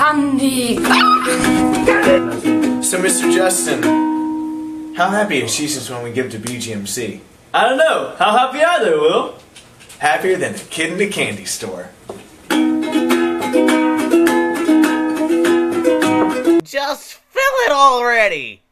candy. So, Mr. Justin, how happy is Jesus when we give to BGMC? I don't know. How happy are they, Will? Happier than a kid in a candy store. Just fill it already!